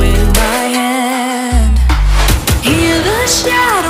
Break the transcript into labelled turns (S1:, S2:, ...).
S1: with my hand. Hear the shadow.